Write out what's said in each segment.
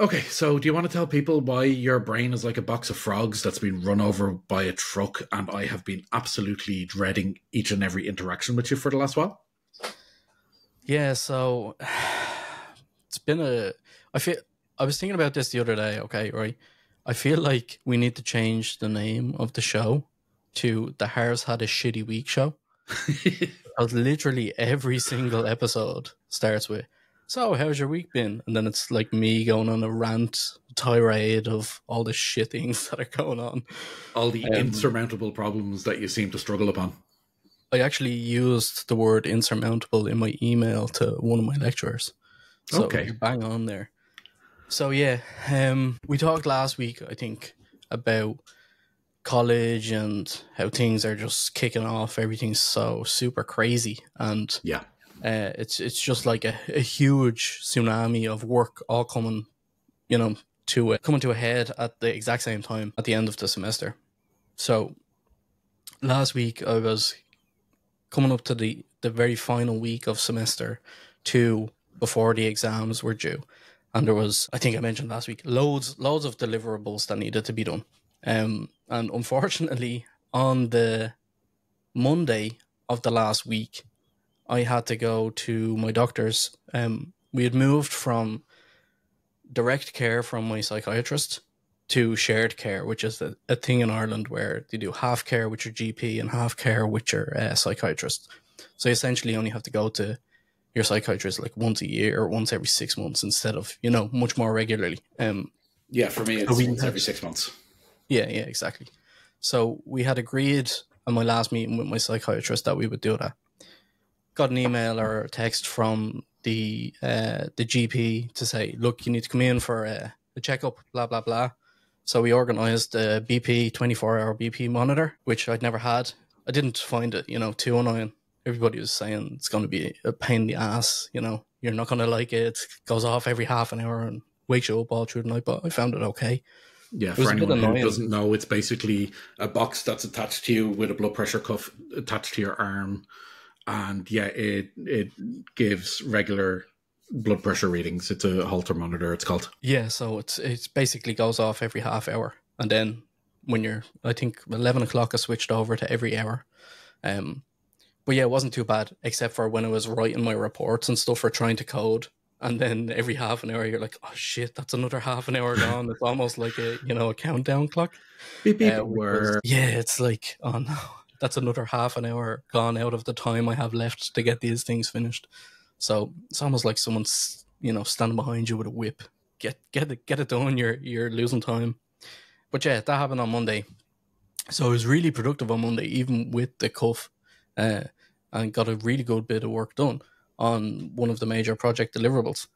Okay, so do you want to tell people why your brain is like a box of frogs that's been run over by a truck, and I have been absolutely dreading each and every interaction with you for the last while? Yeah, so it's been a. I feel I was thinking about this the other day. Okay, right. I feel like we need to change the name of the show to the Harris had a shitty week show. because literally every single episode starts with so how's your week been? And then it's like me going on a rant tirade of all the shit things that are going on. All the um, insurmountable problems that you seem to struggle upon. I actually used the word insurmountable in my email to one of my lecturers. So okay. bang on there. So yeah um we talked last week i think about college and how things are just kicking off. Everything's so super crazy and yeah uh, it's it's just like a, a huge tsunami of work all coming, you know, to coming to a head at the exact same time at the end of the semester. So last week I was coming up to the the very final week of semester two before the exams were due, and there was I think I mentioned last week loads loads of deliverables that needed to be done. Um, and unfortunately, on the Monday of the last week, I had to go to my doctor's. Um, we had moved from direct care from my psychiatrist to shared care, which is a, a thing in Ireland where they do half care with your GP and half care with your uh, psychiatrist. So essentially, you only have to go to your psychiatrist like once a year or once every six months instead of you know much more regularly. Um, yeah, for me, it's once every six months. Yeah, yeah, exactly. So we had agreed on my last meeting with my psychiatrist that we would do that got an email or text from the uh, the GP to say, look, you need to come in for a, a checkup, blah blah blah. So we organised a BP twenty four hour BP monitor, which I'd never had. I didn't find it, you know, too annoying. Everybody was saying it's going to be a pain in the ass. You know, you're not going to like it. It goes off every half an hour and wakes you up all through the night. But I found it okay. Yeah, it for anyone who doesn't know, it's basically a box that's attached to you with a blood pressure cuff attached to your arm and yeah, it it gives regular blood pressure readings. It's a Holter monitor. It's called. Yeah, so it's it's basically goes off every half hour, and then when you're, I think eleven o'clock, I switched over to every hour. Um, but yeah, it wasn't too bad, except for when I was writing my reports and stuff or trying to code. And then every half an hour, you're like, "Oh shit, that's another half an hour gone." it's almost like a you know a countdown clock. Beep, beep, uh, was, yeah, it's like, oh no, that's another half an hour gone out of the time I have left to get these things finished. So it's almost like someone's you know standing behind you with a whip. Get get it get it done. You're you're losing time. But yeah, that happened on Monday. So I was really productive on Monday, even with the cuff, uh, and got a really good bit of work done on one of the major project deliverables.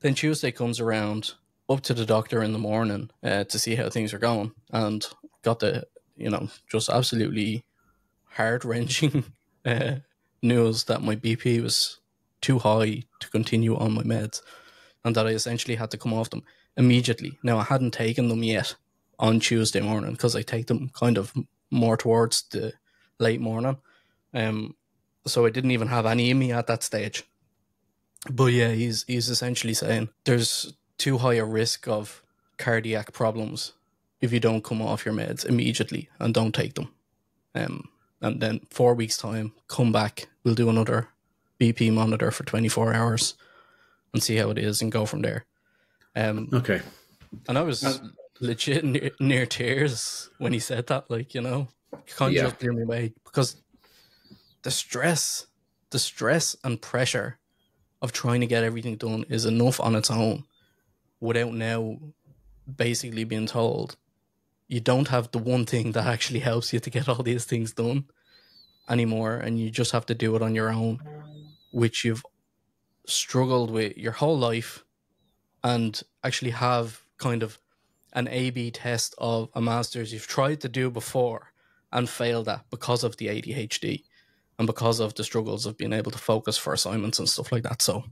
Then Tuesday comes around, up to the doctor in the morning uh, to see how things are going, and got the you know just absolutely heart wrenching uh, news that my BP was too high to continue on my meds and that I essentially had to come off them immediately. Now, I hadn't taken them yet on Tuesday morning because I take them kind of more towards the late morning. Um, so I didn't even have any in me at that stage. But yeah, he's he's essentially saying there's too high a risk of cardiac problems if you don't come off your meds immediately and don't take them. Um, and then four weeks time, come back. We'll do another BP monitor for 24 hours and see how it is and go from there. Um, okay. And I was uh, legit near, near, tears when he said that. Like you know, you can't yeah. just clear me away because the stress, the stress and pressure of trying to get everything done is enough on its own, without now basically being told you don't have the one thing that actually helps you to get all these things done anymore and you just have to do it on your own which you've struggled with your whole life and actually have kind of an A B test of a master's you've tried to do before and failed at because of the ADHD and because of the struggles of being able to focus for assignments and stuff like that. So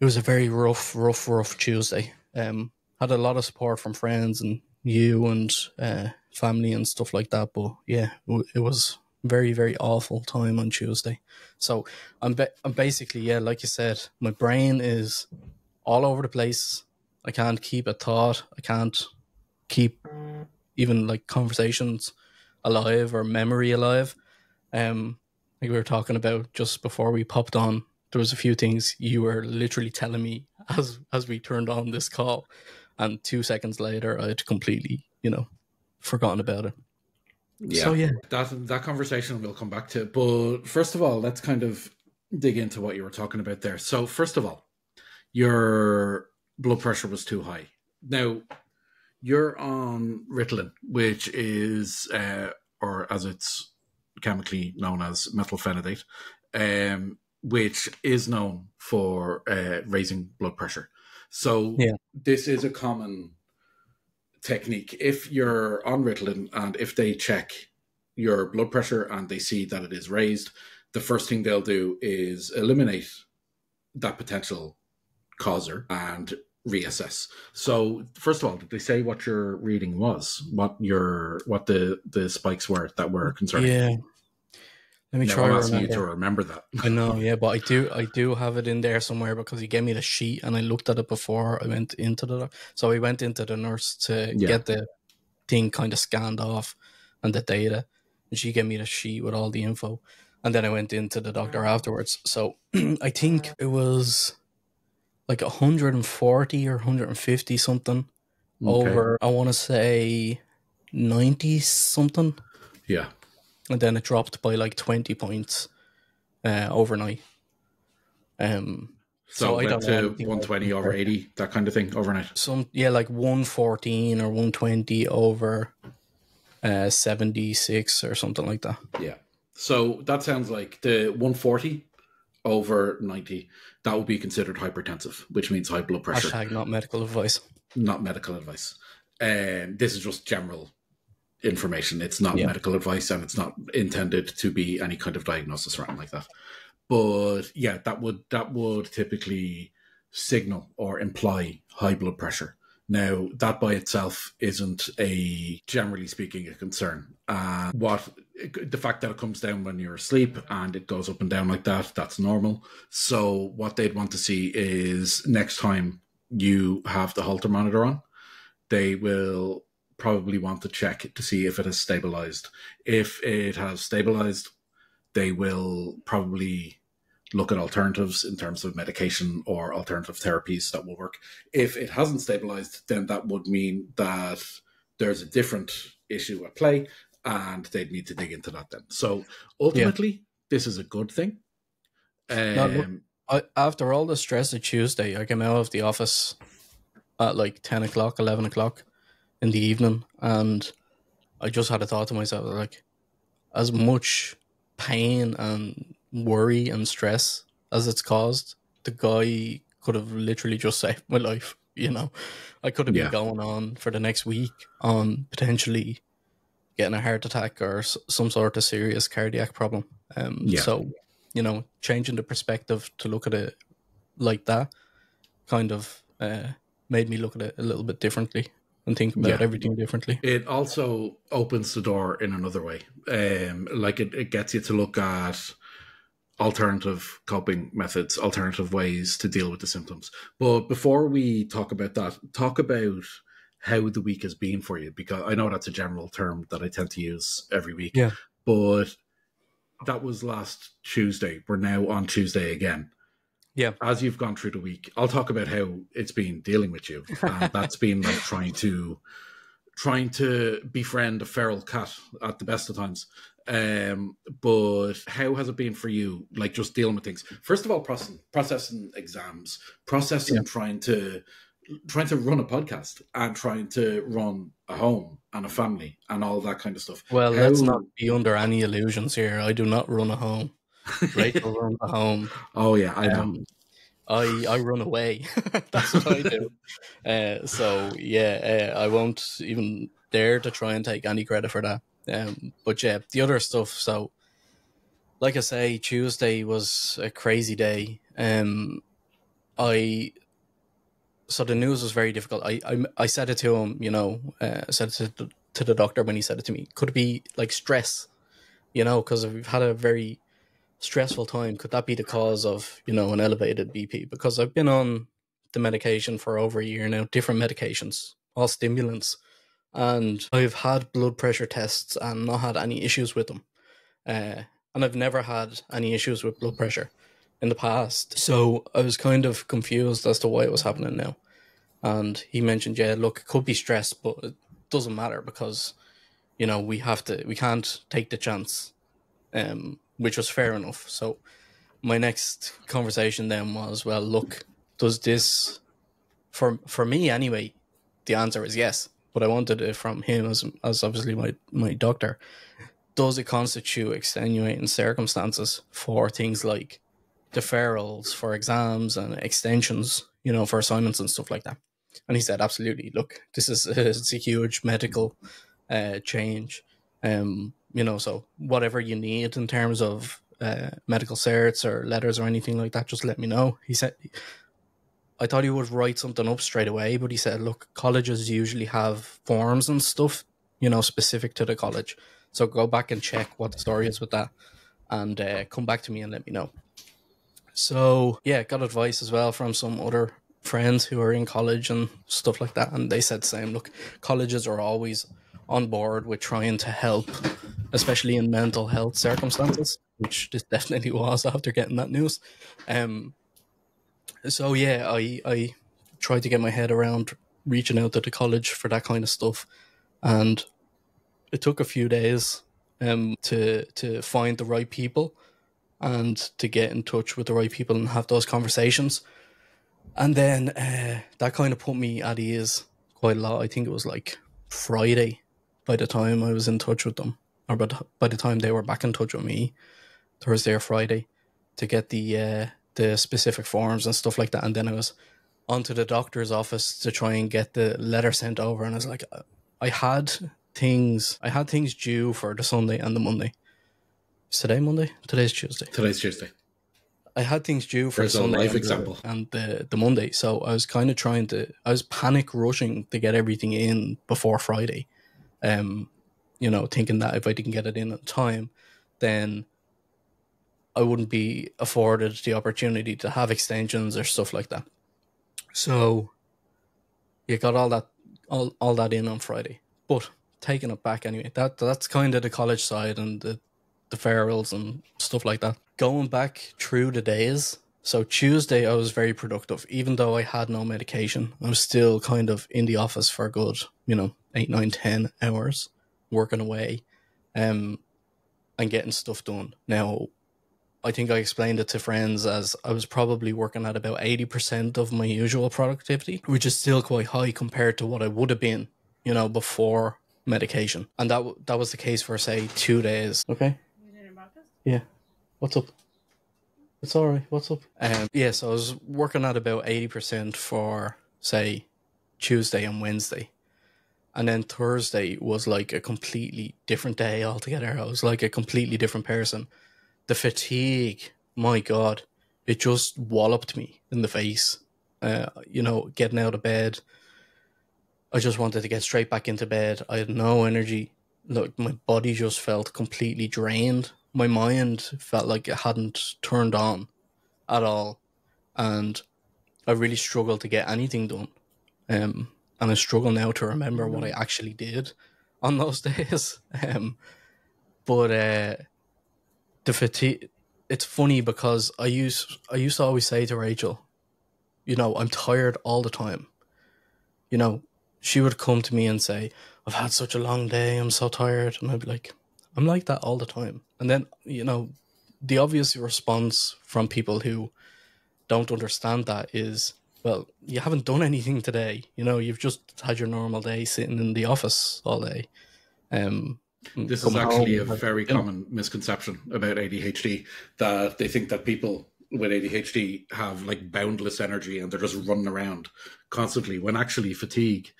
it was a very rough, rough, rough Tuesday. Um, had a lot of support from friends and you and uh, family and stuff like that. But yeah, it was very very awful time on Tuesday. So I'm I'm basically yeah, like you said, my brain is all over the place. I can't keep a thought. I can't keep even like conversations alive or memory alive. Um, like we were talking about just before we popped on, there was a few things you were literally telling me as as we turned on this call, and two seconds later, I had completely, you know, forgotten about it. Yeah, so, yeah, that that conversation we'll come back to. But first of all, let's kind of dig into what you were talking about there. So first of all, your blood pressure was too high. Now you're on Ritalin, which is, uh, or as it's chemically known as methylphenidate, um, which is known for uh, raising blood pressure. So yeah. this is a common technique. If you're on Ritalin and if they check your blood pressure and they see that it is raised, the first thing they'll do is eliminate that potential causer and reassess. So first of all, did they say what your reading was? What your what the the spikes were that were concerning? Yeah. Let me now, try. I'm asking you to remember that. I know, yeah, but I do, I do have it in there somewhere because he gave me the sheet and I looked at it before I went into the. So I went into the nurse to yeah. get the thing kind of scanned off and the data, and she gave me the sheet with all the info, and then I went into the doctor afterwards. So I think it was like 140 or 150 something okay. over i want to say 90 something yeah and then it dropped by like 20 points uh, overnight um so, so I went to 120 over 80 that kind of thing overnight some yeah like 114 or 120 over uh 76 or something like that yeah so that sounds like the 140 over 90 that would be considered hypertensive, which means high blood pressure. Hashtag not medical advice. Not medical advice. And um, this is just general information. It's not yeah. medical advice and it's not intended to be any kind of diagnosis or anything like that. But yeah, that would that would typically signal or imply high blood pressure. Now, that by itself isn't a, generally speaking, a concern. Uh, what the fact that it comes down when you're asleep and it goes up and down like that, that's normal. So, what they'd want to see is next time you have the Holter monitor on, they will probably want to check to see if it has stabilized. If it has stabilized, they will probably look at alternatives in terms of medication or alternative therapies that will work. If it hasn't stabilized, then that would mean that there's a different issue at play and they'd need to dig into that then. So ultimately, yeah. this is a good thing. Um, I, after all the stress of Tuesday, I came out of the office at like 10 o'clock, 11 o'clock in the evening, and I just had a thought to myself like, as much pain and worry and stress as it's caused, the guy could have literally just saved my life. You know, I could have yeah. been going on for the next week on potentially getting a heart attack or some sort of serious cardiac problem. Um, yeah. So, you know, changing the perspective to look at it like that kind of uh, made me look at it a little bit differently and think about yeah. everything differently. It also opens the door in another way. Um, like it, it gets you to look at alternative coping methods, alternative ways to deal with the symptoms. But before we talk about that, talk about how the week has been for you, because I know that's a general term that I tend to use every week. Yeah. But that was last Tuesday. We're now on Tuesday again. Yeah. As you've gone through the week, I'll talk about how it's been dealing with you. And that's been like trying to trying to befriend a feral cat at the best of times. Um, but how has it been for you? Like just dealing with things. First of all, processing, processing exams, processing yeah. trying to trying to run a podcast and trying to run a home and a family and all that kind of stuff. Well, how... let's not be under any illusions here. I do not run a home. Rachel runs the home. Oh yeah, I. Um, I I run away. That's what I do. Uh, so yeah, uh, I won't even dare to try and take any credit for that. Um, but yeah, the other stuff. So, like I say, Tuesday was a crazy day. Um, I so the news was very difficult. I I, I said it to him, you know, uh, I said it to, to the doctor when he said it to me. Could it be like stress? You know, because we've had a very stressful time. Could that be the cause of you know an elevated BP? Because I've been on the medication for over a year now, different medications, all stimulants. And I've had blood pressure tests and not had any issues with them. Uh, and I've never had any issues with blood pressure in the past. So I was kind of confused as to why it was happening now. And he mentioned, yeah, look, it could be stress, but it doesn't matter because, you know, we have to, we can't take the chance, um, which was fair enough. So my next conversation then was, well, look, does this, for for me anyway, the answer is yes. But I wanted it from him as as obviously my my doctor. Does it constitute extenuating circumstances for things like deferrals for exams and extensions, you know, for assignments and stuff like that? And he said, absolutely. Look, this is it's a huge medical uh, change. Um, you know, so whatever you need in terms of uh, medical certs or letters or anything like that, just let me know. He said, I thought he would write something up straight away, but he said, look, colleges usually have forms and stuff, you know, specific to the college. So go back and check what the story is with that and uh, come back to me and let me know. So, yeah, got advice as well from some other friends who are in college and stuff like that. And they said same look, colleges are always on board with trying to help, especially in mental health circumstances, which this definitely was after getting that news. Um, so yeah, I I tried to get my head around reaching out to the college for that kind of stuff, and it took a few days um to to find the right people and to get in touch with the right people and have those conversations. And then uh, that kind of put me at ease quite a lot. I think it was like Friday by the time I was in touch with them, or by the, by the time they were back in touch with me, Thursday or Friday, to get the uh, the specific forms and stuff like that. And then I was onto the doctor's office to try and get the letter sent over. And I was like, I had things, I had things due for the Sunday and the Monday. Is today Monday? Today's Tuesday. Today's Tuesday. I had things due for There's Sunday life and, example. The, and the the Monday, so I was kind of trying to. I was panic rushing to get everything in before Friday, um, you know, thinking that if I didn't get it in on time, then I wouldn't be afforded the opportunity to have extensions or stuff like that. So you got all that all, all that in on Friday. But taking it back anyway, that that's kind of the college side and the deferrals and stuff like that. Going back through the days, so Tuesday I was very productive, even though I had no medication. I was still kind of in the office for a good, you know, eight, nine, ten hours, working away, um, and getting stuff done. Now I think I explained it to friends as I was probably working at about 80% of my usual productivity, which is still quite high compared to what I would have been, you know, before medication. And that that was the case for say 2 days. Okay? Yeah. What's up? It's all right. What's up? Um yeah, so I was working at about 80% for say Tuesday and Wednesday. And then Thursday was like a completely different day altogether. I was like a completely different person the fatigue, my God, it just walloped me in the face. Uh, you know, getting out of bed. I just wanted to get straight back into bed. I had no energy. Look, my body just felt completely drained. My mind felt like it hadn't turned on at all. And I really struggled to get anything done. Um, and I struggle now to remember what I actually did on those days. Um, but uh, the fatigue. It's funny because I use I used to always say to Rachel, you know, I'm tired all the time. You know, she would come to me and say, I've had such a long day, I'm so tired. And I'd be like, I'm like that all the time. And then, you know, the obvious response from people who don't understand that is, well, you haven't done anything today. You know, you've just had your normal day sitting in the office all day. Um, this is actually a very common misconception about ADHD that they think that people with ADHD have like boundless energy and they're just running around constantly when actually fatigue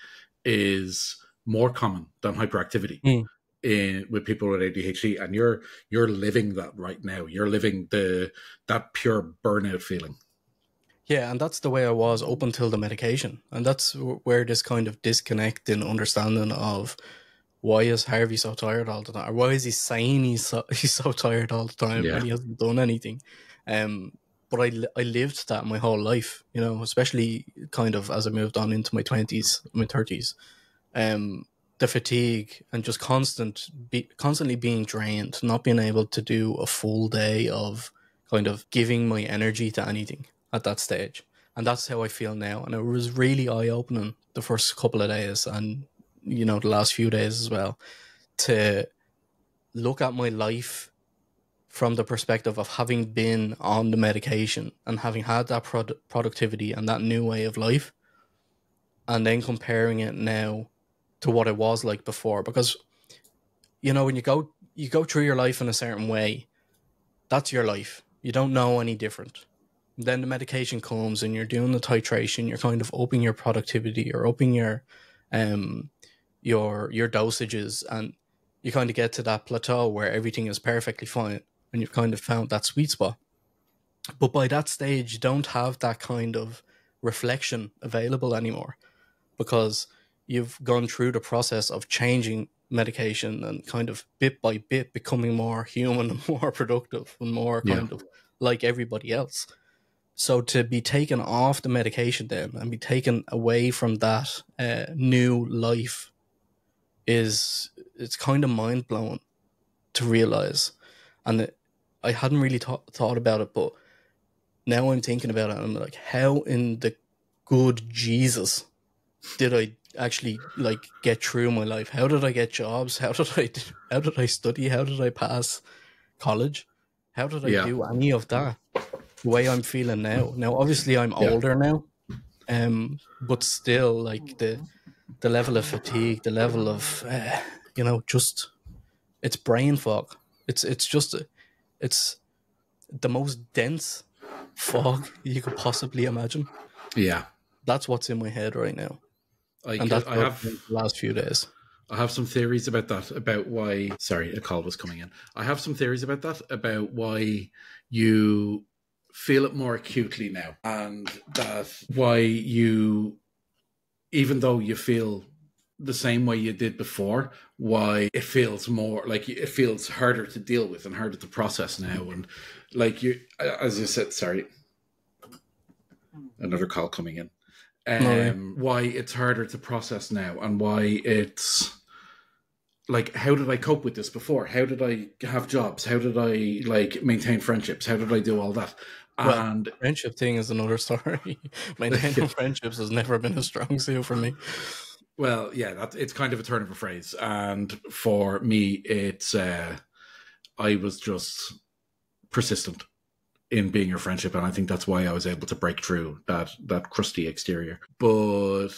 is more common than hyperactivity. Mm. In, with people with ADHD, and you're you're living that right now. You're living the that pure burnout feeling. Yeah, and that's the way I was up until the medication, and that's where this kind of disconnect in understanding of why is Harvey so tired all the time? Or why is he saying he's so, he's so tired all the time yeah. and he hasn't done anything? Um, but I, I lived that my whole life, you know, especially kind of as I moved on into my 20s, my 30s. Um, the fatigue and just constant, be, constantly being drained, not being able to do a full day of kind of giving my energy to anything at that stage. And that's how I feel now. And it was really eye opening the first couple of days and, you know, the last few days as well to look at my life from the perspective of having been on the medication and having had that prod- productivity and that new way of life, and then comparing it now to what it was like before. Because, you know, when you go you go through your life in a certain way, that's your life. You don't know any different. Then the medication comes and you're doing the titration, you're kind of upping your productivity, you're upping your um your your dosages and you kind of get to that plateau where everything is perfectly fine and you've kind of found that sweet spot. But by that stage, you don't have that kind of reflection available anymore because you've gone through the process of changing medication and kind of bit by bit becoming more human and more productive and more kind yeah. of like everybody else. So to be taken off the medication then and be taken away from that uh, new life is it's kind of mind blowing to realize, and it, I hadn't really th- thought about it, but now I'm thinking about it. I'm like, how in the good Jesus did I actually like get through my life? How did I get jobs? How did I how did I study? How did I pass college? How did I yeah. do any of that? Way I'm feeling now. Now, obviously, I'm yeah. older now, um, but still, like the the level of fatigue, the level of uh, you know, just it's brain fog. It's it's just it's the most dense fog you could possibly imagine. Yeah, that's what's in my head right now. I, and that's I have the last few days. I have some theories about that. About why. Sorry, a call was coming in. I have some theories about that. About why you feel it more acutely now, and that why you, even though you feel the same way you did before why it feels more like it feels harder to deal with and harder to process now. And like you as you said sorry another call coming in. Um why it's harder to process now and why it's like how did i cope with this before? How did i have jobs? How did i like maintain friendships? How did i do all that well, and friendship thing is another story My maintaining friendships has never been a strong suit for me well, yeah, that it's kind of a turn of a phrase, and for me, it's uh, I was just persistent in being your friendship, and I think that's why I was able to break through that that crusty exterior. But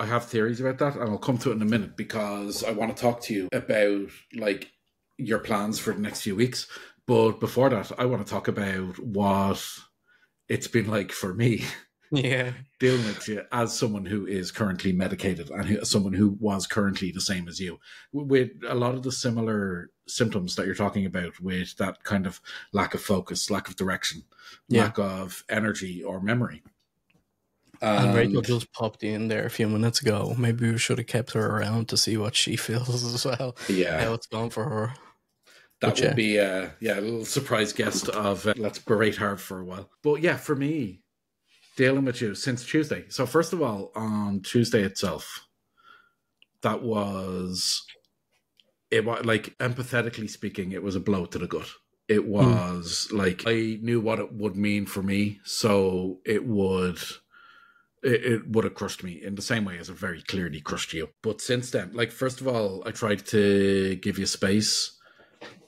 I have theories about that, and I'll come to it in a minute because I want to talk to you about like your plans for the next few weeks. But before that, I want to talk about what it's been like for me yeah dealing with you as someone who is currently medicated and who, someone who was currently the same as you with a lot of the similar symptoms that you're talking about with that kind of lack of focus lack of direction yeah. lack of energy or memory and, and Rachel just popped in there a few minutes ago. Maybe we should have kept her around to see what she feels as well. Yeah, how it's gone for her. That would be a yeah a little surprise guest of uh, let's berate her for a while. But yeah, for me, dealing with you since Tuesday. So first of all, on Tuesday itself, that was it was like empathetically speaking, it was a blow to the gut. It hmm. was mm. like I knew what it would mean for me, so it would it, it, would have crushed me in the same way as it very clearly crushed you. But since then, like first of all, I tried to give you space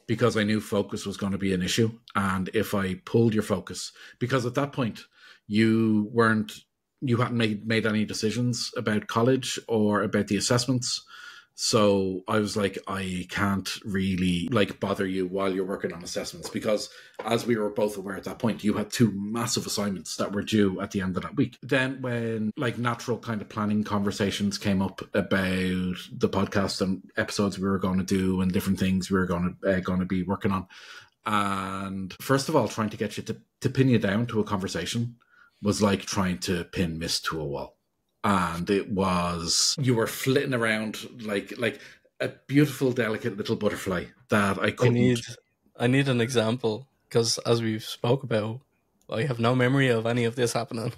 because I knew focus was going to be an issue, and if I pulled your focus, because at that point you weren't you hadn't made made any decisions about college or about the assessments so i was like i can't really like bother you while you're working on assessments because as we were both aware at that point you had two massive assignments that were due at the end of that week then when like natural kind of planning conversations came up about the podcast and episodes we were going to do and different things we were going to uh, going to be working on and first of all trying to get you to, to pin you down to a conversation was like trying to pin mist to a wall. And it was you were flitting around like like a beautiful, delicate little butterfly that I couldn't. I need, I need an example because as we've spoke about I have no memory of any of this happening.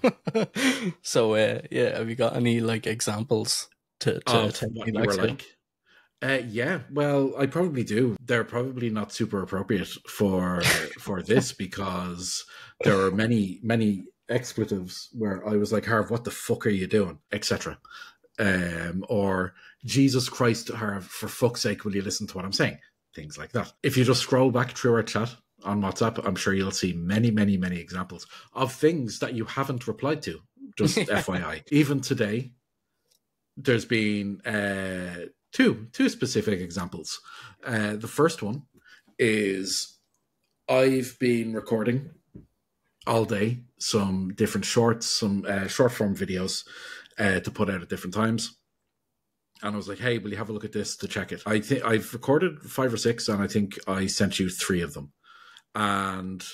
so uh, yeah, have you got any like examples to, to of what you were like? Uh, yeah, well, I probably do. They're probably not super appropriate for for this because there are many many expletives where I was like, Harv, what the fuck are you doing? Etc. Um, or Jesus Christ, Harv, for fuck's sake, will you listen to what I'm saying? Things like that. If you just scroll back through our chat on WhatsApp, I'm sure you'll see many, many, many examples of things that you haven't replied to. Just FYI. Even today, there's been uh, two two specific examples. Uh, the first one is I've been recording all day some different shorts, some uh, short form videos uh, to put out at different times. And I was like, "Hey, will you have a look at this to check it?" I think I've recorded five or six, and I think I sent you three of them. And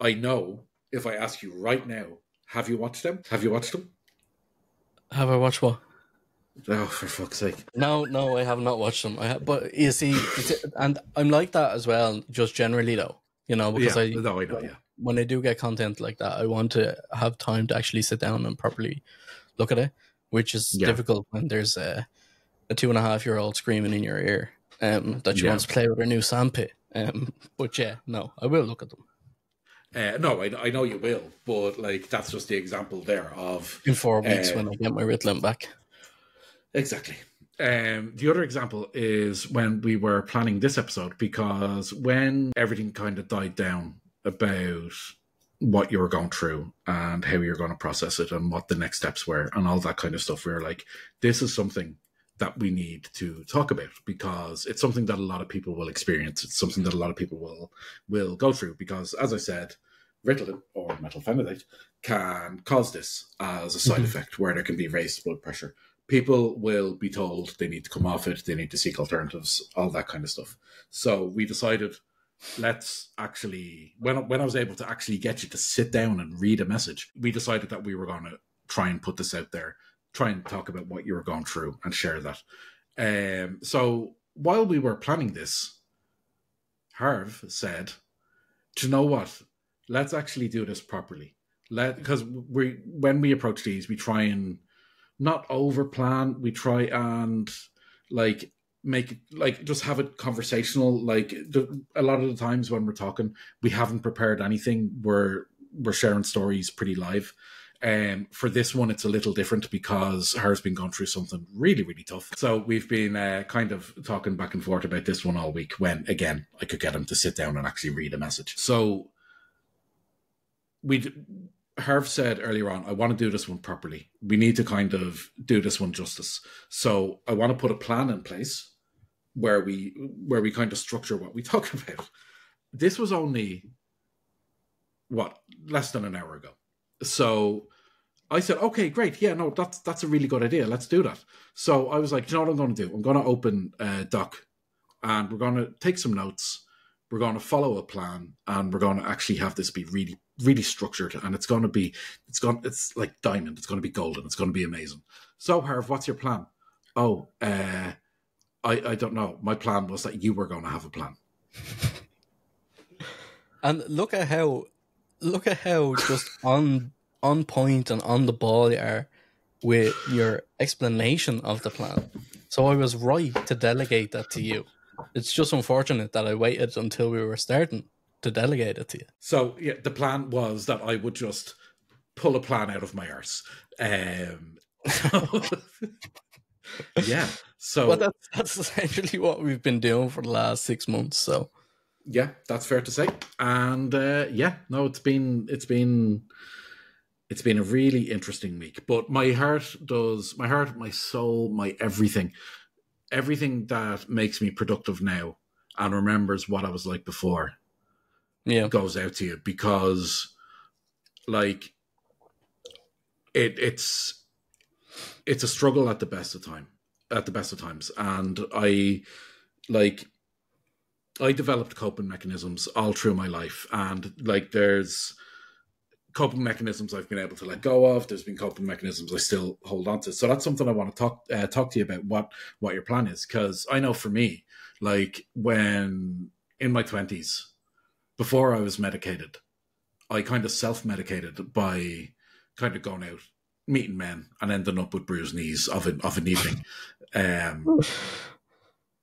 I know if I ask you right now, have you watched them? Have you watched them? Have I watched what? Oh, for fuck's sake! No, no, I have not watched them. I have, but you see, and I'm like that as well. Just generally, though, you know, because yeah, I, no, I know, yeah. When I do get content like that, I want to have time to actually sit down and properly look at it, which is yeah. difficult when there's a, a two and a half year old screaming in your ear um, that she yeah. wants to play with her new sandpit. Um, but yeah, no, I will look at them. Uh, no, I, I know you will, but like that's just the example there of in four weeks uh, when I get my Ritalin back. Exactly. Um, the other example is when we were planning this episode, because when everything kind of died down about what you were going through and how you're going to process it and what the next steps were and all that kind of stuff, we were like, this is something that we need to talk about because it's something that a lot of people will experience. It's something that a lot of people will will go through because, as I said, Ritalin or methylphenidate can cause this as a side mm-hmm. effect where there can be raised blood pressure people will be told they need to come off it, they need to seek alternatives, all that kind of stuff. So we decided let's actually when when I was able to actually get you to sit down and read a message, we decided that we were going to try and put this out there, try and talk about what you were going through and share that. Um, so while we were planning this, Harv said, "Do you know what? Let's actually do this properly. Let because we when we approach these, we try and." not over plan. We try and like make like just have it conversational. Like the, a lot of the times when we're talking, we haven't prepared anything. We're we're sharing stories pretty live. Um, for this one, it's a little different because Harv's been going through something really, really tough. So we've been uh, kind of talking back and forth about this one all week. When again, I could get him to sit down and actually read a message. So we'd. Harv said earlier on, I want to do this one properly. We need to kind of do this one justice. So I want to put a plan in place where we where we kind of structure what we talk about. This was only what less than an hour ago. So I said, okay, great, yeah, no, that's that's a really good idea. Let's do that. So I was like, you know what I'm going to do? I'm going to open a doc, and we're going to take some notes. We're going to follow a plan, and we're going to actually have this be really really structured and it's going to be it's going it's like diamond it's going to be golden it's going to be amazing so harv what's your plan oh uh i i don't know my plan was that you were going to have a plan and look at how look at how just on on point and on the ball you are with your explanation of the plan so i was right to delegate that to you it's just unfortunate that i waited until we were starting to delegate it to you. So yeah, the plan was that I would just pull a plan out of my arse. Um, yeah. So well, that's, that's essentially what we've been doing for the last six months. So yeah, that's fair to say. And uh, yeah, no, it's been it's been it's been a really interesting week. But my heart does my heart, my soul, my everything, everything that makes me productive now and remembers what I was like before yeah. goes out to you because like it it's it's a struggle at the best of time at the best of times. And i like i developed coping mechanisms all through my life. And like there's coping mechanisms i've been able to let go of. There's been coping mechanisms i still hold on to. So that's something i want to talk uh, talk to you about what what your plan is. Because i know for me like when in my 20s before I was medicated, I kind of self medicated by kind of going out, meeting men, and ending up with bruised knees of an of an evening. Um,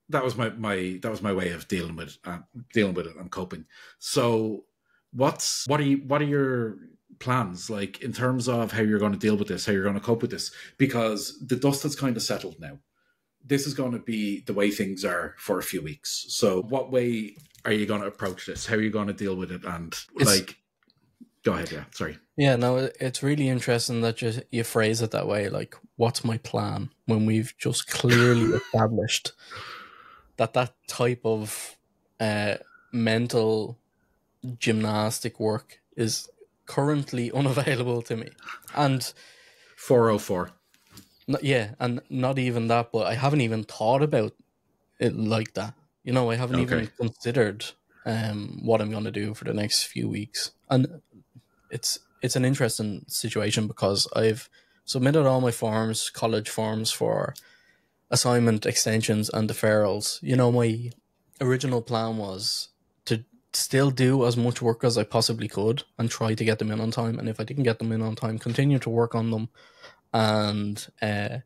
that was my my that was my way of dealing with uh, dealing with it and coping. So, what's what are you what are your plans like in terms of how you're going to deal with this, how you're going to cope with this? Because the dust has kind of settled now. This is going to be the way things are for a few weeks. So, what way are you going to approach this? How are you going to deal with it? And it's, like, go ahead. Yeah, sorry. Yeah, no, it's really interesting that you you phrase it that way. Like, what's my plan when we've just clearly established that that type of uh, mental gymnastic work is currently unavailable to me. And 404. Yeah, and not even that, but I haven't even thought about it like that. You know, I haven't okay. even considered um, what I'm going to do for the next few weeks. And it's it's an interesting situation because I've submitted all my forms, college forms for assignment extensions and deferrals. You know, my original plan was to still do as much work as I possibly could and try to get them in on time. And if I didn't get them in on time, continue to work on them and uh,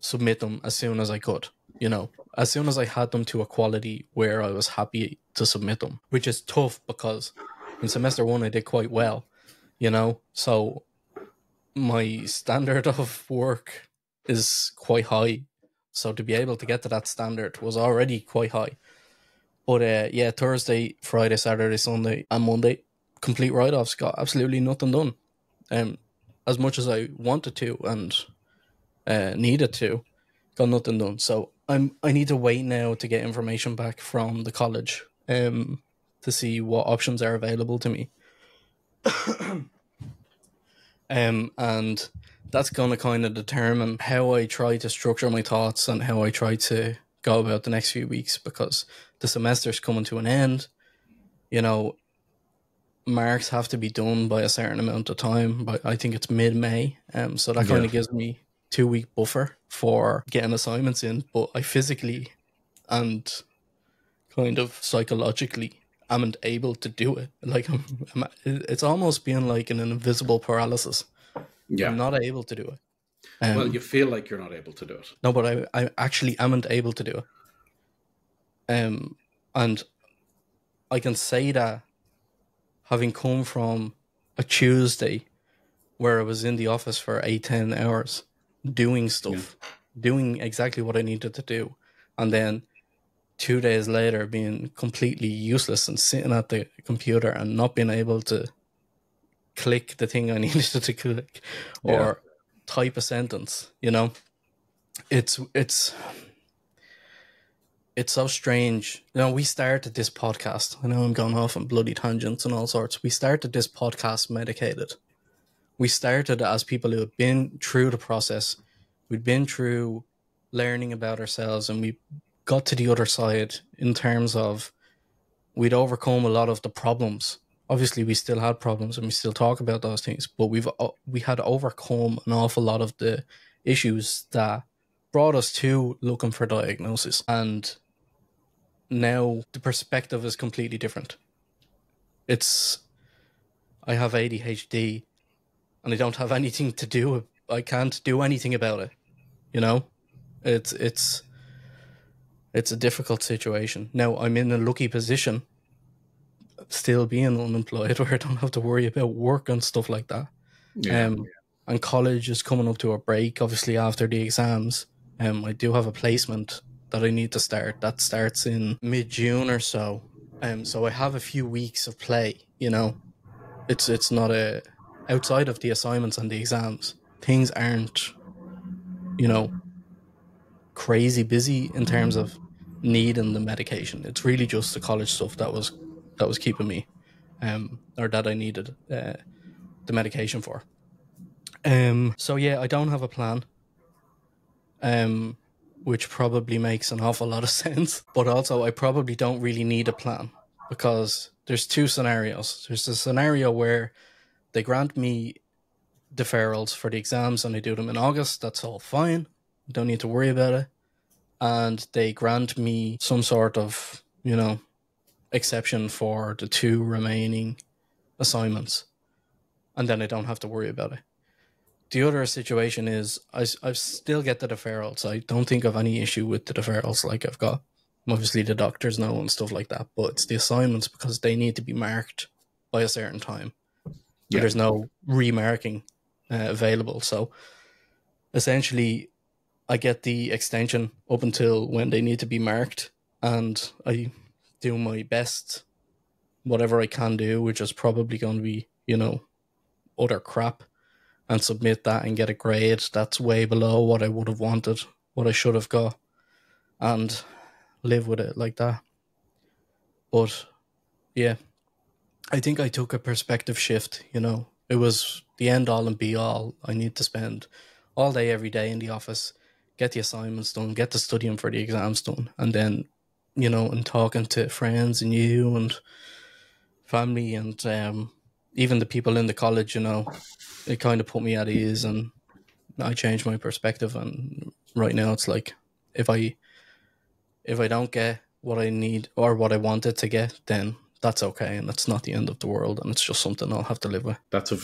submit them as soon as I could. You know, as soon as I had them to a quality where I was happy to submit them, which is tough because in semester one I did quite well. You know, so my standard of work is quite high so to be able to get to that standard was already quite high. But uh, yeah, Thursday, Friday, Saturday, Sunday, and Monday, complete write offs. Got absolutely nothing done. Um, as much as I wanted to and uh, needed to, got nothing done. So I'm I need to wait now to get information back from the college um, to see what options are available to me. um, and that's going to kind of determine how I try to structure my thoughts and how I try to go about the next few weeks because the semester's coming to an end. You know, marks have to be done by a certain amount of time, but I think it's mid May. Um, so that kind of gives me two week buffer for getting assignments in. But I physically and kind of psychologically am not able to do it. Like I'm, I'm, it's almost being like an invisible paralysis. Yeah. I'm not able to do it. Um, well, you feel like you're not able to do it. No, but I, I actually amn't able to do it. Um, and I can say that having come from a Tuesday where I was in the office for eight, ten hours doing stuff, yeah. doing exactly what I needed to do, and then two days later being completely useless and sitting at the computer and not being able to click the thing I needed to click or yeah. type a sentence, you know? It's it's it's so strange. You know, we started this podcast. I know I'm going off on bloody tangents and all sorts. We started this podcast medicated. We started as people who had been through the process. We'd been through learning about ourselves and we got to the other side in terms of we'd overcome a lot of the problems. Obviously we still had problems and we still talk about those things but we've uh, we had overcome an awful lot of the issues that brought us to looking for diagnosis. And now the perspective is completely different. It's i have adhd and i don't have anything to do i can't do anything about it you know? It's it's it's a difficult situation now i'm in a lucky position still being unemployed where I don't have to worry about work and stuff like that. Yeah. Um, and college is coming up to a break, obviously, after the exams. Um, I do have a placement that I need to start. That starts in mid June or so. Um, so I have a few weeks of play. You know, it's it's not a outside of the assignments and the exams. Things aren't, you know, crazy busy in terms of need and the medication. It's really just the college stuff that was that was keeping me, um, or that I needed uh, the medication for. Um, so yeah, I don't have a plan. Um, which probably makes an awful lot of sense. But also, I probably don't really need a plan because there's two scenarios. There's a scenario where they grant me deferrals for the exams and I do them in August. That's all fine. Don't need to worry about it. And they grant me some sort of, you know, exception for the two remaining assignments. and then I don't have to worry about it. The other situation is I, I still get the deferrals. I don't think of any issue with the deferrals. Like I've got obviously the doctors know and stuff like that, but it's the assignments because they need to be marked by a certain time. Yeah. There's no remarking uh, available. So essentially, I get the extension up until when they need to be marked, and I do my best, whatever I can do, which is probably going to be, you know, other crap and submit that and get a grade that's way below what I would have wanted, what I should have got, and live with it like that. But yeah, I think I took a perspective shift. You know, it was the end all and be all. I need to spend all day, every day in the office, get the assignments done, get the studying for the exams done, and then, you know, and talking to friends and you and family and um, even the people in the college, you know, it kind of put me at ease and I changed my perspective. And right now it's like if I if I don't get what I need or what I wanted to get, then that's okay, and that's not the end of the world, and it's just something I'll have to live with. That's a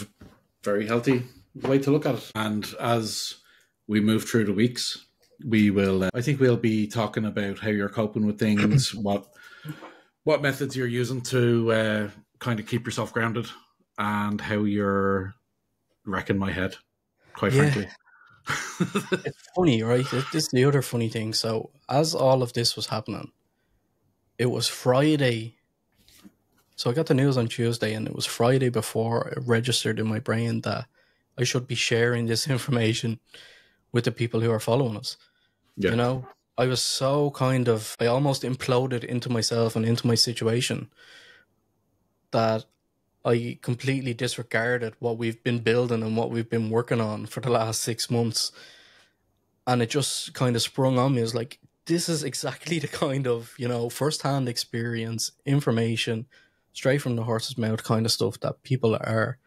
very healthy way to look at it. And as we move through the weeks, we will. Uh, I think we'll be talking about how you're coping with things, what what methods you're using to uh, kind of keep yourself grounded, and how you're wrecking my head, quite yeah. frankly. it's funny, right? This is the other funny thing. So, as all of this was happening, it was Friday. So I got the news on Tuesday, and it was Friday before it registered in my brain that I should be sharing this information with the people who are following us. Yeah. You know, I was so kind of, I almost imploded into myself and into my situation that I completely disregarded what we've been building and what we've been working on for the last six months. And it just kind of sprung on me. as like, this is exactly the kind of, you know, first-hand experience, information, straight from the horse's mouth kind of stuff that people are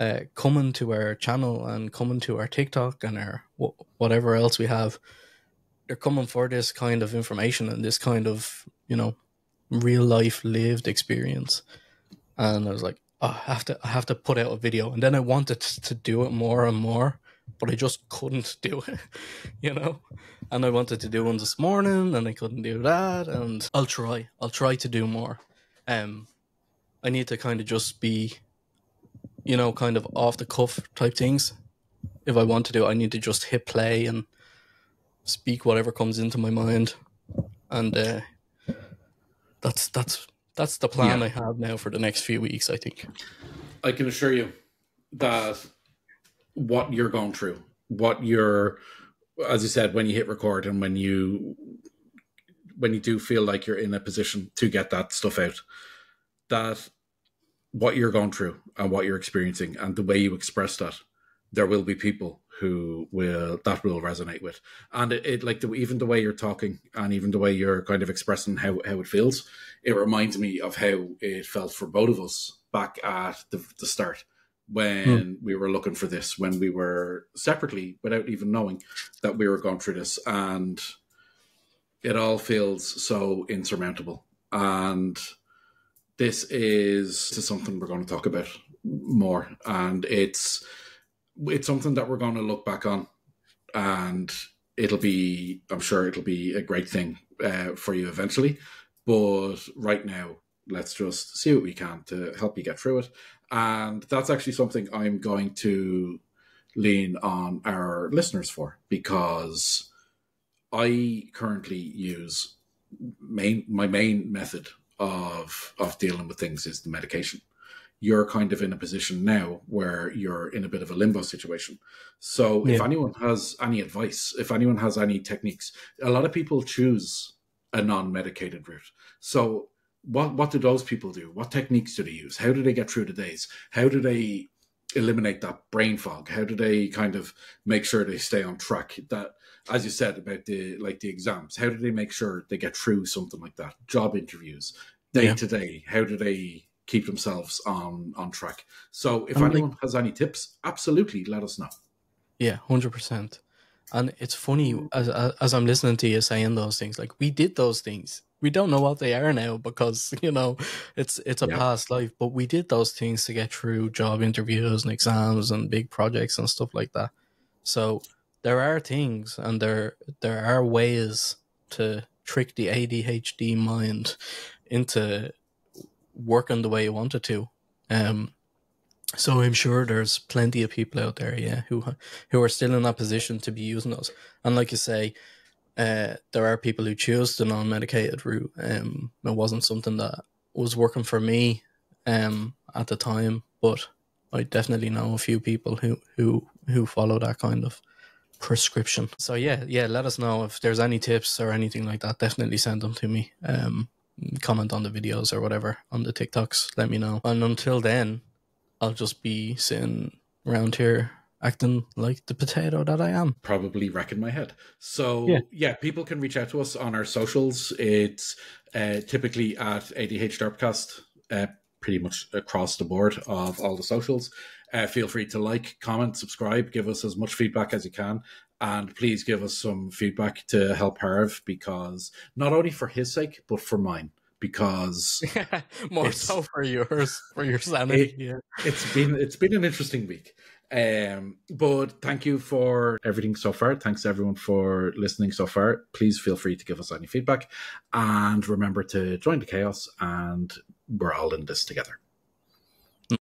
uh, coming to our channel and coming to our TikTok and our whatever else we have. They're coming for this kind of information and this kind of, you know, real life lived experience and I was like, oh, I have to, I have to put out a video. And then I wanted to do it more and more, but I just couldn't do it, you know. And I wanted to do one this morning, and I couldn't do that. And I'll try, I'll try to do more. Um, I need to kind of just be, you know, kind of off the cuff type things. If I want to do, it, I need to just hit play and speak whatever comes into my mind, and uh, that's that's that's the plan yeah. I have now for the next few weeks. I think. I can assure you that what you're going through, what you're, as you said, when you hit record and when you when you do feel like you're in a position to get that stuff out, that what you're going through and what you're experiencing and the way you express that, there will be people who will that will resonate with. And it, it like the, even the way you're talking and even the way you're kind of expressing how, how it feels it reminds me of how it felt for both of us back at the, the start when hmm. we were looking for this when we were separately without even knowing that we were going through this. And it all feels so insurmountable. And this is, this is something we're going to talk about more and it's it's something that we're going to look back on, and it'll be, I'm sure it'll be a great thing uh, for you eventually. But right now, let's just see what we can to help you get through it. And that's actually something I'm going to lean on our listeners for because I currently use main my main method of of dealing with things is the medication you're kind of in a position now where you're in a bit of a limbo situation. So yeah. if anyone has any advice, if anyone has any techniques, a lot of people choose a non-medicated route. So what what do those people do? What techniques do they use? How do they get through the days? How do they eliminate that brain fog? How do they kind of make sure they stay on track? That as you said about the like the exams, how do they make sure they get through something like that? Job interviews, day to day, how do they keep themselves on on track. So if anyone like, has any tips, absolutely let us know. Yeah, hundred percent. And it's funny mm-hmm. as as I'm listening to you saying those things, like we did those things we don't know what they are now because you know it's it's a yeah. past life. But we did those things to get through job interviews and exams and big projects and stuff like that. So there are things and there there are ways to trick the ADHD mind into working the way you want it to. Um, so I'm sure there's plenty of people out there, yeah, who who are still in that position to be using those. And like you say, uh, there are people who choose the non-medicated route. Um, it wasn't something that was working for me, um, at the time, but I definitely know a few people who who who follow that kind of prescription. So yeah, yeah, let us know if there's any tips or anything like that. Definitely send them to me. Um, comment on the videos or whatever on the TikToks. Let me know. And until then, I'll just be sitting around here acting like the potato that I am. Probably wrecking my head. So yeah, yeah people can reach out to us on our socials. It's uh, typically at ADHDerpCast, uh, pretty much across the board of all the socials. Uh, feel free to like, comment, subscribe, give us as much feedback as you can. And please give us some feedback to help Harv because not only for his sake, but for mine because more so for yours for your sanity. It, it's been it's been an interesting week. Um, but thank you for everything so far. Thanks everyone for listening so far. Please feel free to give us any feedback and remember to join the chaos and we're all in this together.